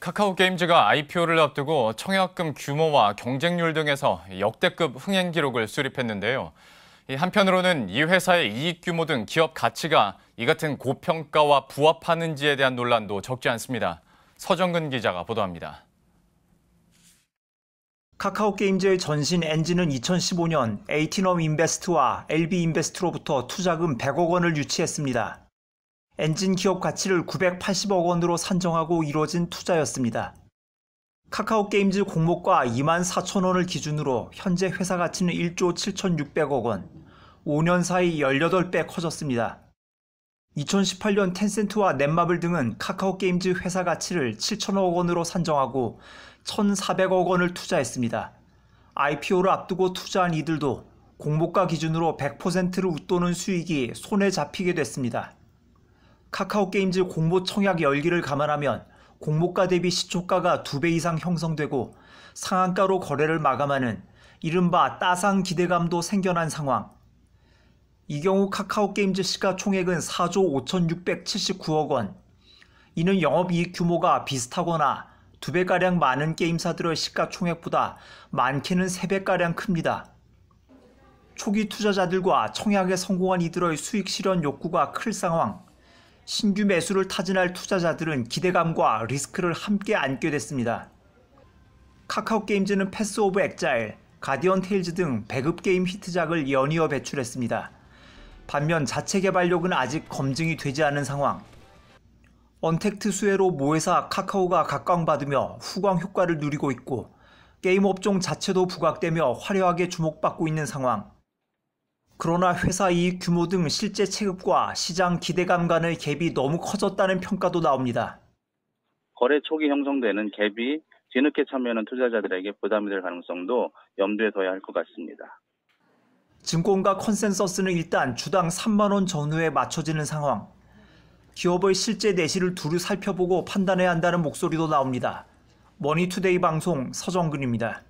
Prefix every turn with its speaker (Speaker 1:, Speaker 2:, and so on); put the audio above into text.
Speaker 1: 카카오 게임즈가 IPO를 앞두고 청약금 규모와 경쟁률 등에서 역대급 흥행 기록을 수립했는데요. 한편으로는 이 회사의 이익 규모 등 기업 가치가 이 같은 고평가와 부합하는지에 대한 논란도 적지 않습니다. 서정근 기자가 보도합니다.
Speaker 2: 카카오 게임즈의 전신 엔진은 2015년 에이티넘 인베스트와 LB 인베스트로부터 투자금 100억 원을 유치했습니다. 엔진 기업 가치를 980억 원으로 산정하고 이뤄진 투자였습니다. 카카오 게임즈 공모가 2만 4천 원을 기준으로 현재 회사 가치는 1조 7,600억 원, 5년 사이 18배 커졌습니다. 2018년 텐센트와 넷마블 등은 카카오 게임즈 회사 가치를 7천억 원으로 산정하고 1,400억 원을 투자했습니다. IPO를 앞두고 투자한 이들도 공모가 기준으로 100%를 웃도는 수익이 손에 잡히게 됐습니다. 카카오 게임즈 공모 청약 열기를 감안하면 공모가 대비 시초가가 2배 이상 형성되고 상한가로 거래를 마감하는 이른바 따상 기대감도 생겨난 상황. 이 경우 카카오 게임즈 시가총액은 4조 5,679억 원. 이는 영업이익 규모가 비슷하거나 2배가량 많은 게임사들의 시가총액보다 많게는 3배가량 큽니다. 초기 투자자들과 청약에 성공한 이들의 수익 실현 욕구가 클 상황. 신규 매수를 타진할 투자자들은 기대감과 리스크를 함께 안게 됐습니다. 카카오 게임즈는 패스 오브 엑자일, 가디언 테일즈 등 배급 게임 히트작을 연이어 배출했습니다. 반면 자체 개발력은 아직 검증이 되지 않은 상황. 언택트 수혜로 모회사 카카오가 각광받으며 후광 효과를 누리고 있고 게임 업종 자체도 부각되며 화려하게 주목받고 있는 상황. 그러나 회사 이익 규모 등 실제 체급과 시장 기대감 간의 갭이 너무 커졌다는 평가도 나옵니다.
Speaker 3: 거래 초기 형성되는 갭이 뒤늦게 참여하는 투자자들에게 부담이 될 가능성도 염두에 둬야 할 것 같습니다.
Speaker 2: 증권가 컨센서스는 일단 주당 3만 원 전후에 맞춰지는 상황. 기업의 실제 내실을 두루 살펴보고 판단해야 한다는 목소리도 나옵니다. 머니투데이 방송 서정근입니다.